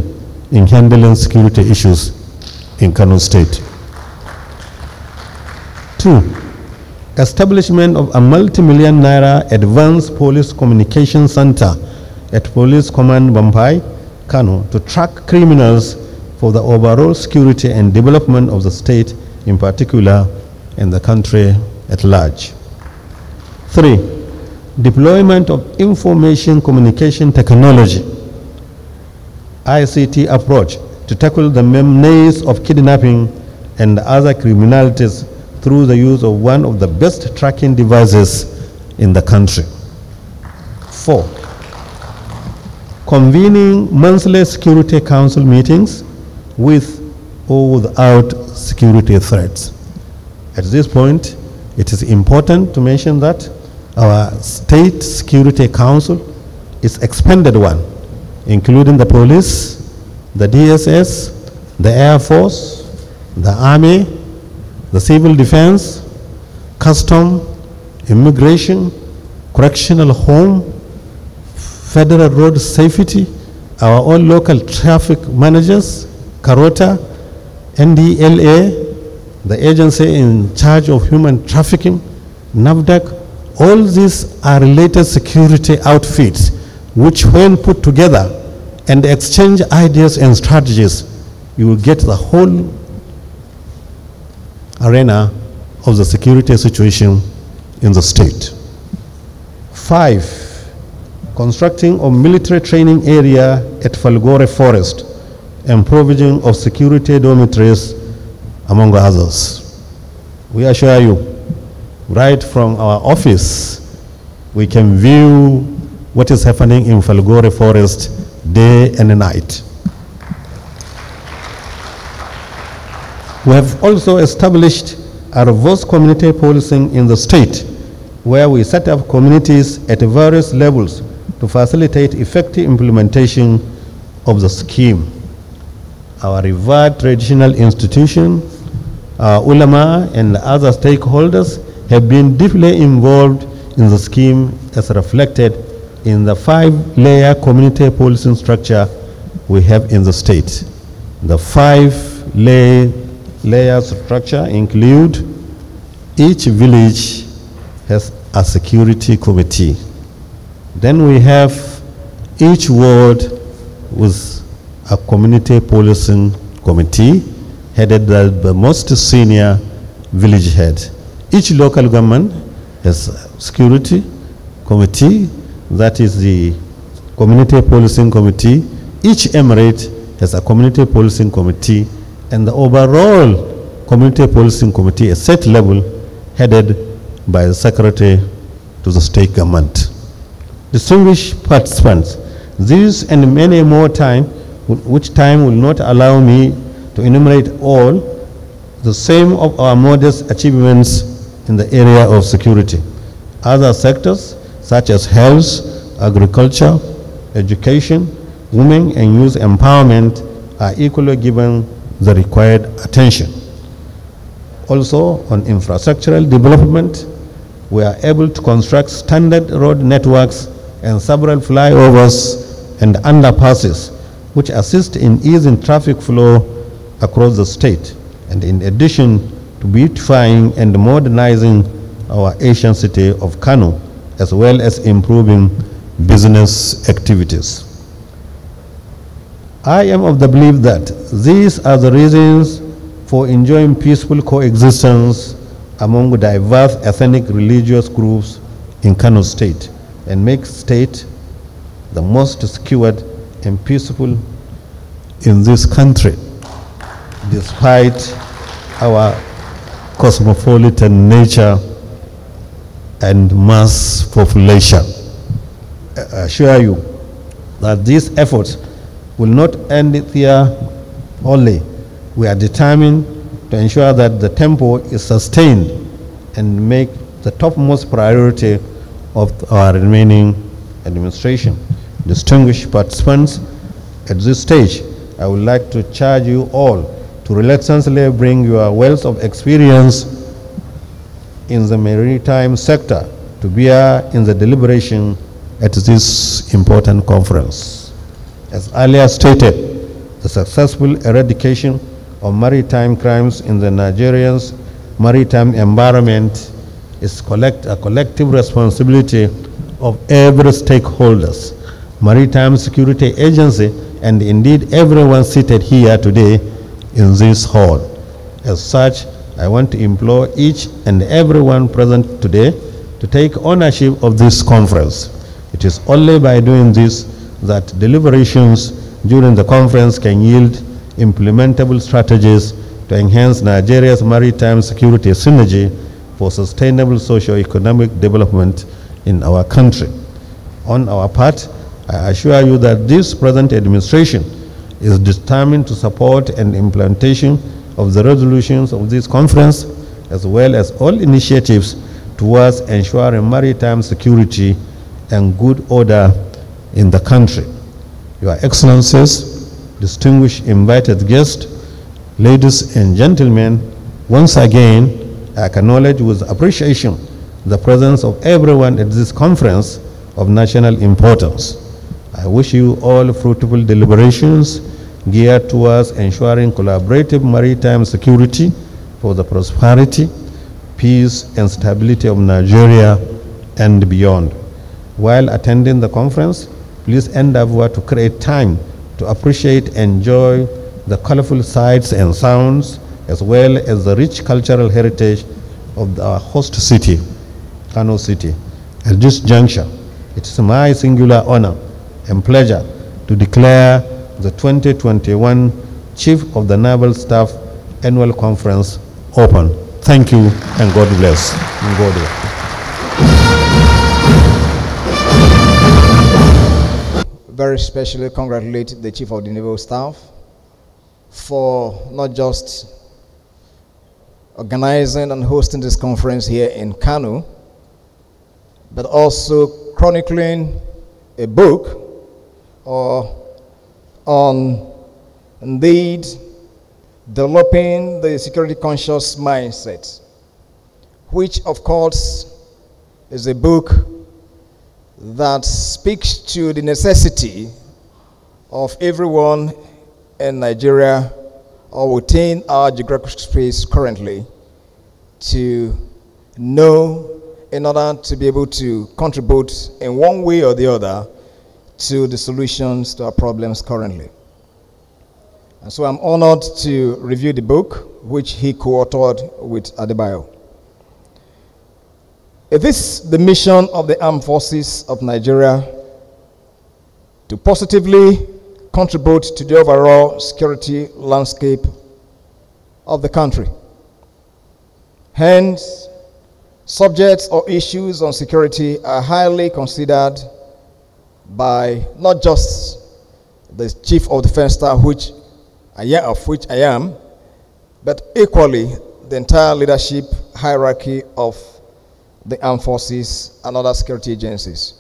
in handling security issues in Kano State. Two, establishment of a multi-million naira advanced police communication center at Police Command Bompai, Kano, to track criminals for the overall security and development of the state in particular and the country at large. Three, deployment of information communication technology, ICT approach to tackle the menace of kidnapping and other criminalities through the use of one of the best tracking devices in the country. Four, convening monthly Security Council meetings with or without security threats. At this point, it is important to mention that our State Security Council is expanded one, including the police, the DSS, the Air Force, the Army, the Civil Defense, Custom, Immigration, Correctional Home, Federal Road Safety, our own local traffic managers, KAROTA, NDLA, the agency in charge of human trafficking, NAVDAC, all these are related security outfits which when put together and exchange ideas and strategies, you will get the whole arena of the security situation in the state. Five, constructing a military training area at Falgore Forest and provision of security dormitories, among others. We assure you, right from our office, we can view what is happening in Falgore Forest day and night. We have also established a reverse community policing in the state, where we set up communities at various levels to facilitate effective implementation of the scheme. Our revered traditional institution, our ulama and other stakeholders have been deeply involved in the scheme as reflected in the five-layer community policing structure we have in the state. The five lay layers structure include each village has a security committee. Then we have each ward with a community policing committee headed by the most senior village head. Each local government has a security committee, that is the community policing committee. Each emirate has a community policing committee and the overall community policing committee at state level headed by the secretary to the state government. Distinguished participants, these and many more time, which time will not allow me to enumerate all, the same of our modest achievements in the area of security. Other sectors such as health, agriculture, education, women and youth empowerment are equally given the required attention. Also, on infrastructural development, we are able to construct standard road networks and several flyovers and underpasses, which assist in easing traffic flow across the state, and in addition to beautifying and modernizing our Asian city of Kano, as well as improving business activities. I am of the belief that these are the reasons for enjoying peaceful coexistence among diverse ethnic religious groups in Kano state and make state the most secured and peaceful in this country despite our cosmopolitan nature and mass population. I assure you that these efforts will not end here only. We are determined to ensure that the tempo is sustained and make the topmost priority of our remaining administration. Distinguished participants, at this stage, I would like to charge you all to reluctantly bring your wealth of experience in the maritime sector to bear in the deliberation at this important conference. As earlier stated, the successful eradication of maritime crimes in the Nigerian's maritime environment is collect, a collective responsibility of every stakeholders, maritime security agency, and indeed everyone seated here today in this hall. As such, I want to implore each and everyone present today to take ownership of this conference. It is only by doing this that deliberations during the conference can yield implementable strategies to enhance Nigeria's maritime security synergy for sustainable socio-economic development in our country. On our part, I assure you that this present administration is determined to support and implementation of the resolutions of this conference as well as all initiatives towards ensuring maritime security and good order in the country. Your Excellencies, distinguished invited guests, ladies and gentlemen, once again, I acknowledge with appreciation the presence of everyone at this conference of national importance. I wish you all fruitful deliberations geared towards ensuring collaborative maritime security for the prosperity, peace, and stability of Nigeria and beyond. While attending the conference, please endeavor to create time to appreciate and enjoy the colorful sights and sounds as well as the rich cultural heritage of our host city, Kano City. At this juncture, it is my singular honor and pleasure to declare the 2021 Chief of the Naval Staff Annual Conference open. Thank you and God bless. Very specially congratulate the Chief of the Naval Staff for not just organizing and hosting this conference here in Kano, but also chronicling a book or on indeed developing the security conscious mindset, which of course is a book that speaks to the necessity of everyone in Nigeria or within our geographic space currently to know in order to be able to contribute in one way or the other to the solutions to our problems currently. And so I'm honored to review the book which he co-authored with Adebayo. It is the mission of the armed forces of Nigeria to positively contribute to the overall security landscape of the country. Hence, subjects or issues on security are highly considered by not just the Chief of Defense Staff, which I am, of which I am, but equally the entire leadership hierarchy of the armed forces and other security agencies.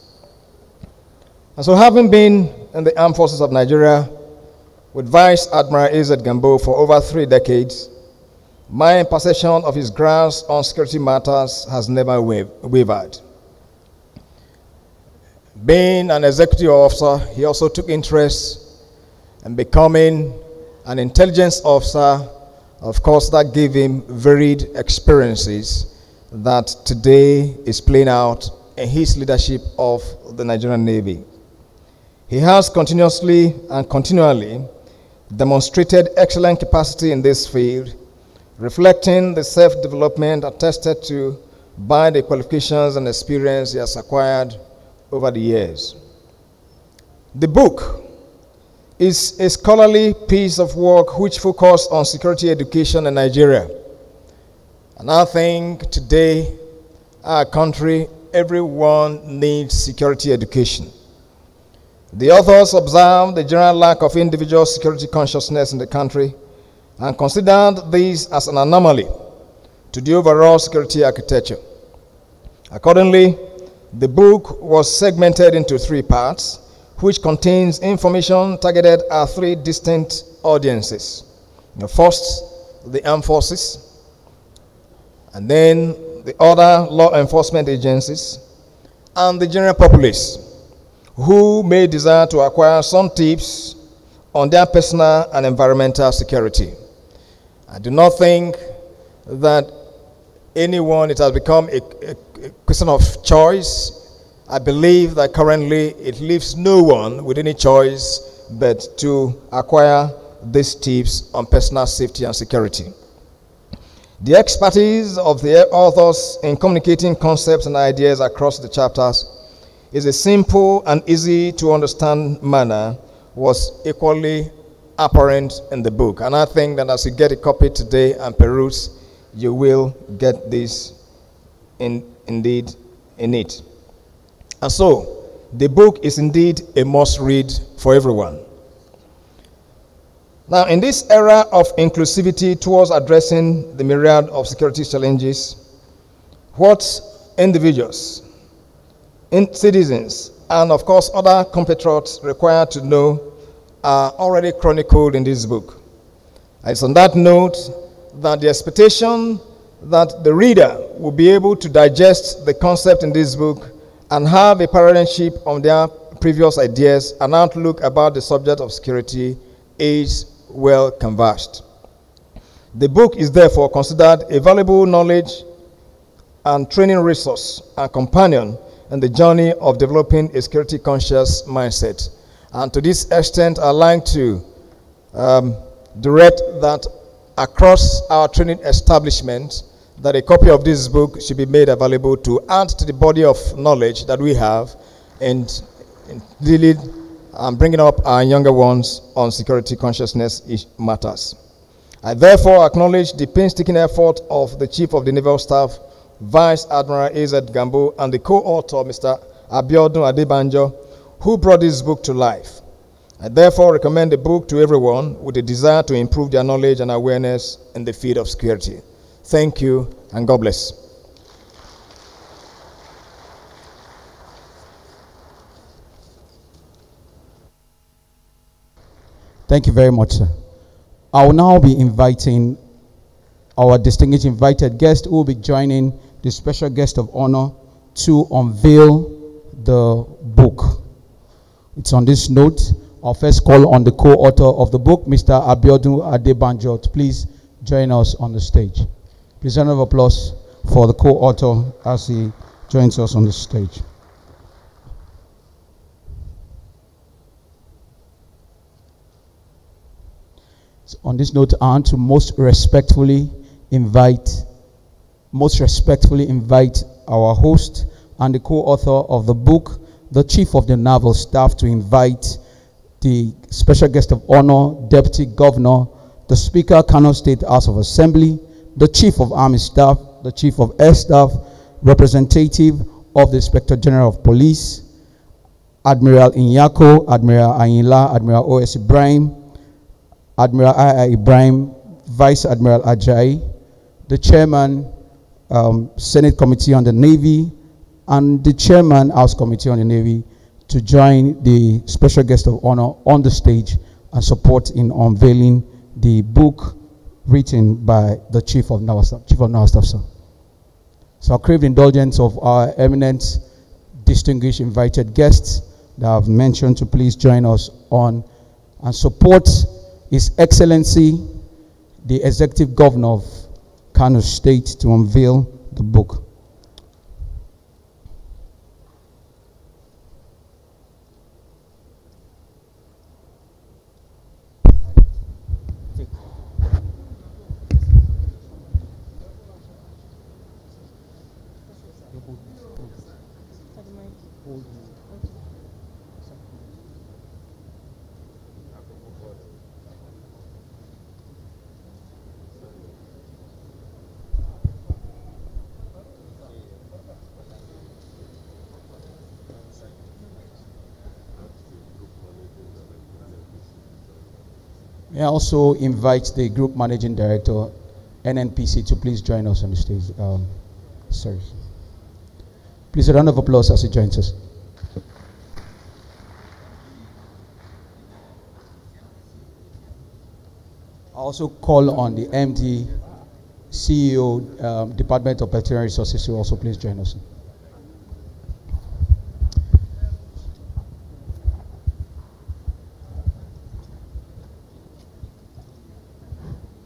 And so, having been in the armed forces of Nigeria with Vice Admiral A.Z. Gambo for over three decades, my perception of his grasp on security matters has never wavered. Being an executive officer, he also took interest in becoming an intelligence officer. Of course, that gave him varied experiences that today is playing out in his leadership of the Nigerian Navy. He has continuously and continually demonstrated excellent capacity in this field, reflecting the self-development attested to by the qualifications and experience he has acquired over the years. The book is a scholarly piece of work which focuses on security education in Nigeria and I think today, our country, everyone needs security education. The authors observed the general lack of individual security consciousness in the country and considered this as an anomaly to the overall security architecture. Accordingly, the book was segmented into three parts, which contains information targeted at three distinct audiences. The first, the armed forces, and then the other law enforcement agencies, and the general populace who may desire to acquire some tips on their personal and environmental security. I do not think that anyone, it has become a, a, question of choice. I believe that currently it leaves no one with any choice but to acquire these tips on personal safety and security. The expertise of the authors in communicating concepts and ideas across the chapters is a simple and easy to understand manner was equally apparent in the book. And I think that as you get a copy today and peruse, you will get this in, indeed in it. And so, the book is indeed a must read for everyone. Now, in this era of inclusivity towards addressing the myriad of security challenges, what individuals, in citizens, and of course other compatriots required to know are already chronicled in this book. It's on that note that the expectation that the reader will be able to digest the concept in this book and have a paradigmship on their previous ideas and outlook about the subject of security is well canvassed. The book is therefore considered a valuable knowledge and training resource and companion in the journey of developing a security conscious mindset. And to this extent, I'd like to um, direct that across our training establishment, that a copy of this book should be made available to add to the body of knowledge that we have and really and bringing up our younger ones on security consciousness matters. I therefore acknowledge the painstaking effort of the Chief of the Naval Staff, Vice Admiral A.Z. Gambo, and the co-author, Mr. Abiodun Adebanjo, who brought this book to life. I therefore recommend the book to everyone with a desire to improve their knowledge and awareness in the field of security. Thank you, and God bless. Thank you very much, sir. I will now be inviting our distinguished invited guest who will be joining the special guest of honor to unveil the book. It's on this note. I'll first call on the co-author of the book, Mr. Abiodun Adebanjo, please join us on the stage. Please round of applause for the co-author as he joins us on the stage. So on this note, I want to most respectfully invite, most respectfully invite our host and the co-author of the book, the chief of the naval staff, to invite the special guest of honor, deputy governor, the speaker, Kano State House of Assembly, the chief of army staff, the chief of air staff, representative of the inspector general of police, Admiral Nyako, Admiral Ayinla, Admiral O.S. Ibrahim, Admiral I. Ibrahim, Vice Admiral Ajay, the chairman, um, Senate Committee on the Navy, and the chairman, House Committee on the Navy, to join the special guest of honor on the stage and support in unveiling the book written by the Chief of Naval Staff, Chief of Naval Staff, sir. So I crave the indulgence of our eminent, distinguished invited guests that I've mentioned to please join us on and support his Excellency, the Executive Governor of Kano State, to unveil the book. May I also invite the Group Managing Director, NNPC, to please join us on the stage. Um, sorry. Please a round of applause as he joins us. I also call on the MD, CEO, um, Department of Veterinary Resources to also please join us.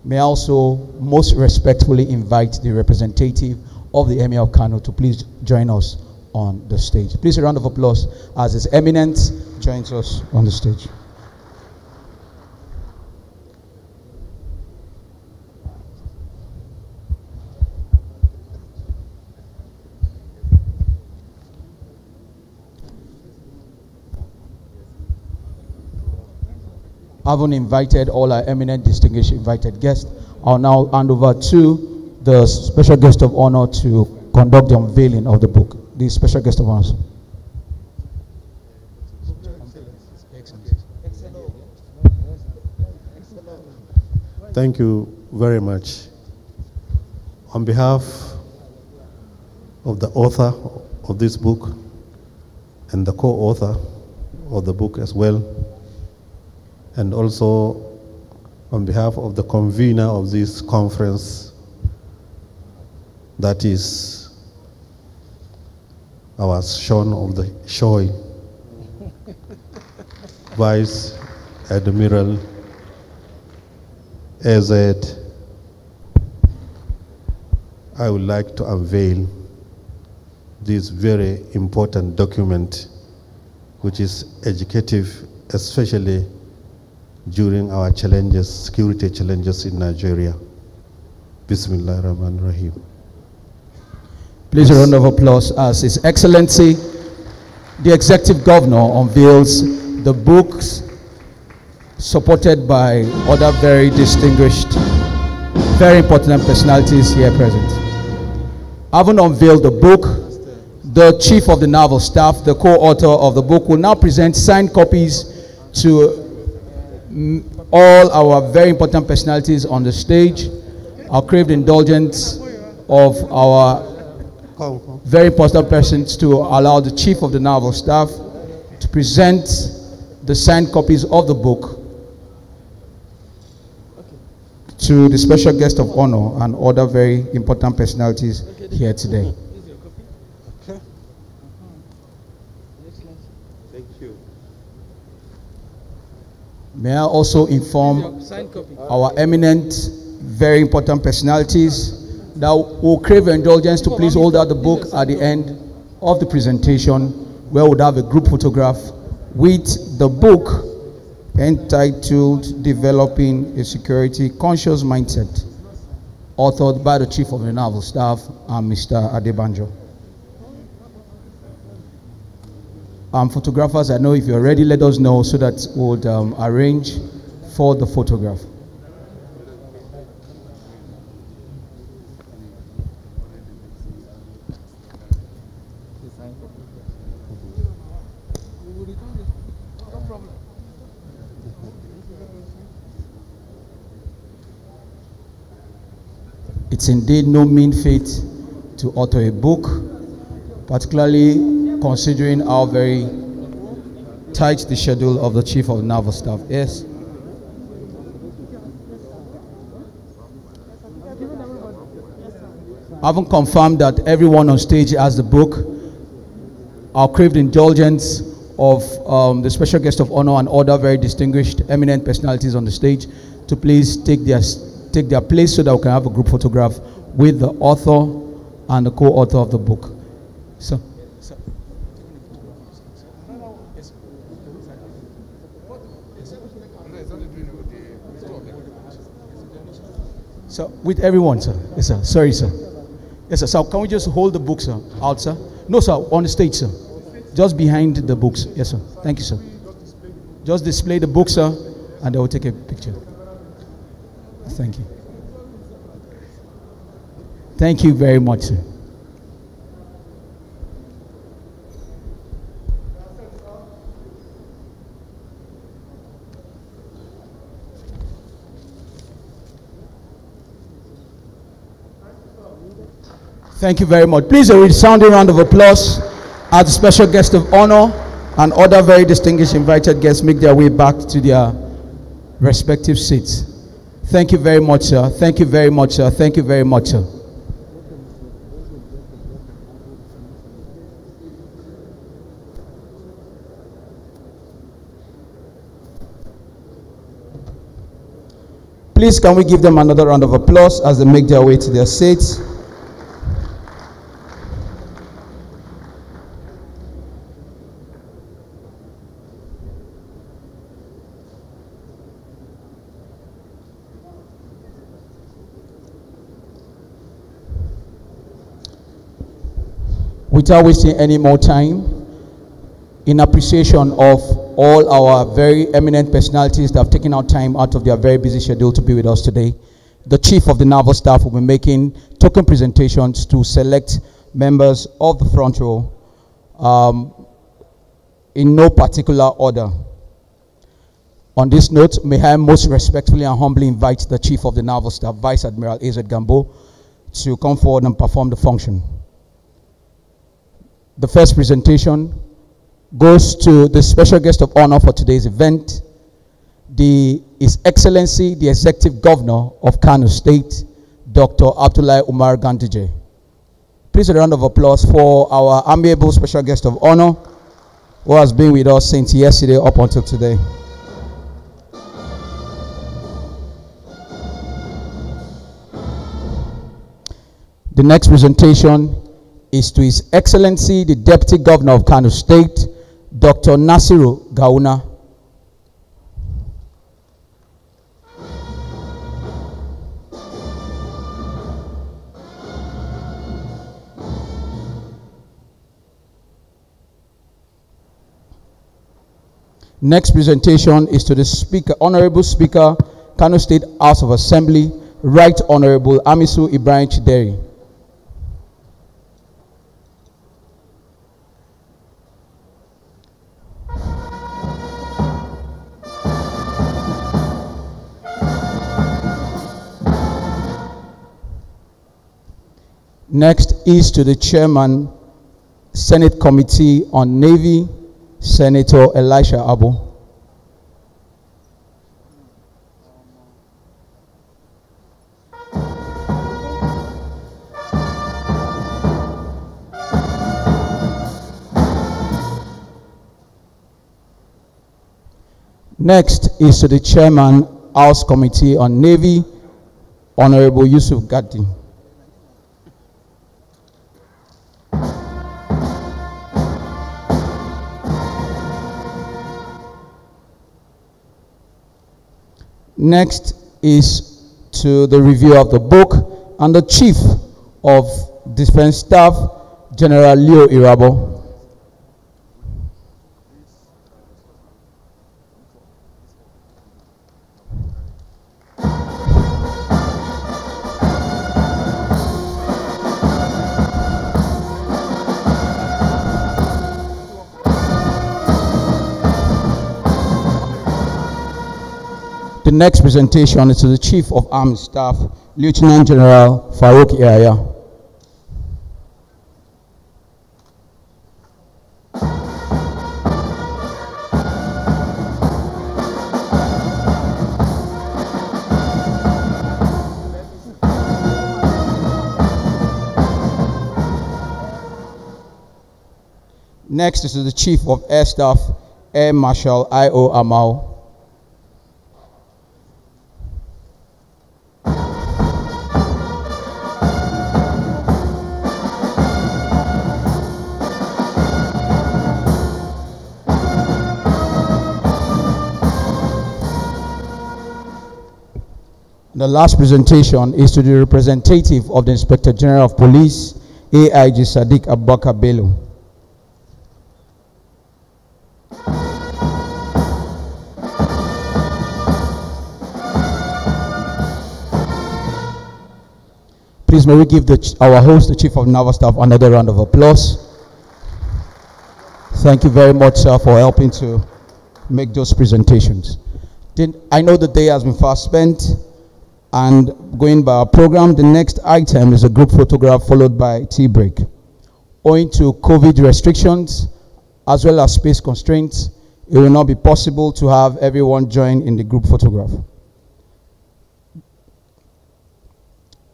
May I also most respectfully invite the representative of the Emir of Kano to please join us on the stage. Please a round of applause as His Eminence joins us on the stage. Having invited all our eminent, distinguished invited guests, I'll now hand over to the special guest of honor to conduct the unveiling of the book. The special guest of honor. Thank you very much. On behalf of the author of this book and the co-author of the book as well, and also on behalf of the convener of this conference, that is our Sean of the Shoy, (laughs) Vice Admiral AZ, I would like to unveil this very important document, which is educative, especially during our challenges, security challenges in Nigeria. Bismillah ar-Rahman rahim Please a round of applause as His Excellency, the Executive Governor, unveils the books supported by other very distinguished, very important personalities here present. Having unveiled the book, the Chief of the Naval Staff, the co-author of the book, will now present signed copies to all our very important personalities on the stage. I'll crave the indulgence of our very important persons to allow the Chief of the Naval Staff to present the signed copies of the book to the special guest of honor and other very important personalities here today. May I also inform our eminent, very important personalities that will crave indulgence to please hold out the book at the end of the presentation where we'll have a group photograph with the book entitled Developing a Security Conscious Mindset, authored by the Chief of the Naval Staff Mr. Adebanjo. Um, photographers, I know if you're ready, let us know so that we'll um, arrange for the photograph. It's indeed no mean feat to author a book, particularly considering how very tight the schedule of the Chief of Naval Staff is. Having confirmed that everyone on stage has the book, I'll crave the indulgence of um, the special guest of honor and other very distinguished, eminent personalities on the stage to please take their take their place so that we can have a group photograph with the author and the co-author of the book. So. So with everyone, sir. Yes, sir. Sorry, sir. Yes, sir. So can we just hold the book, sir, out, sir? No, sir. On the stage, sir. Just behind the books. Yes, sir. Thank you, sir. Just display the book, sir, and I will take a picture. Thank you. Thank you very much, sir. Thank you very much. Please a resounding round of applause as the special guest of honor and other very distinguished invited guests make their way back to their respective seats. Thank you very much, sir. Thank you very much, sir. Thank you very much, sir. Please, can we give them another round of applause as they make their way to their seats? Without wasting any more time, in appreciation of all our very eminent personalities that have taken out time out of their very busy schedule to be with us today. The Chief of the Naval Staff will be making token presentations to select members of the front row um, in no particular order. On this note, may I most respectfully and humbly invite the Chief of the Naval Staff, Vice Admiral A.Z. Gambo, to come forward and perform the function. The first presentation goes to the special guest of honor for today's event, the His Excellency, the Executive Governor of Kano State, Dr. Abdullah Umar Ganduje. Please a round of applause for our amiable special guest of honor who has been with us since yesterday up until today. The next presentation is to His Excellency the Deputy Governor of Kano State, Dr. Nasiru Gawuna. Next presentation is to the Speaker, Honorable Speaker, Kano State House of Assembly, Right Honorable Hamisu Ibrahim Chidari. Next is to the Chairman, Senate Committee on Navy, Senator Elisha Abbo. Next is to the Chairman, House Committee on Navy, Honorable Yusuf Gagdi. Next is to the review of the book and the Chief of Defense Staff, General Leo Irabor. Next presentation is to the Chief of Army Staff, Lieutenant General Farouk Yahaya. Next is the Chief of Air Staff, Air Marshal I.O. Amao. The last presentation is to the representative of the Inspector General of Police, AIG Sadiq Abubakar Bello. Please may we give the, our host, the Chief of Naval Staff, another round of applause. Thank you very much, sir, for helping to make those presentations. I know the day has been fast spent, and going by our program, the next item is a group photograph followed by tea break. Owing to COVID restrictions as well as space constraints, it will not be possible to have everyone join in the group photograph.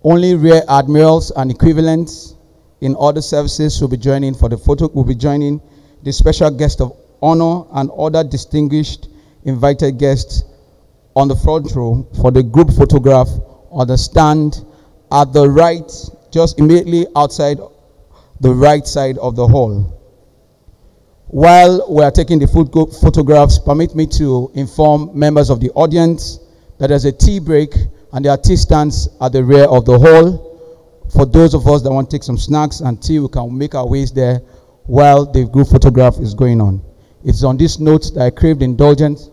Only rear admirals and equivalents in other services will be joining for the photo will be joining the special guest of honor and other distinguished invited guests on the front row for the group photograph on the stand at the right, just immediately outside the right side of the hall. While we are taking the photographs, permit me to inform members of the audience that there's a tea break and there are tea stands at the rear of the hall. For those of us that want to take some snacks and tea, we can make our ways there while the group photograph is going on. It's on this note that I craved indulgence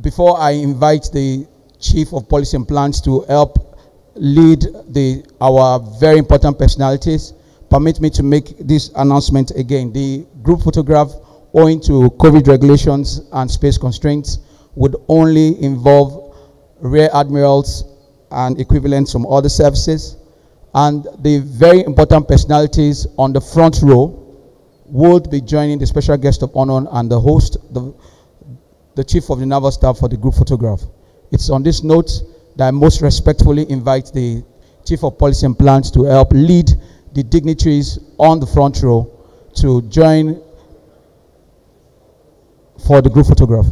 before I invite the Chief of Policy and Plans to help lead the, our very important personalities, permit me to make this announcement again. The group photograph, owing to COVID regulations and space constraints, would only involve rear admirals and equivalents from other services. And the very important personalities on the front row would be joining the special guest of honor and the host, the, the chief of the naval staff for the group photograph. It's on this note that I most respectfully invite the chief of policy and plans to help lead the dignitaries on the front row to join for the group photograph.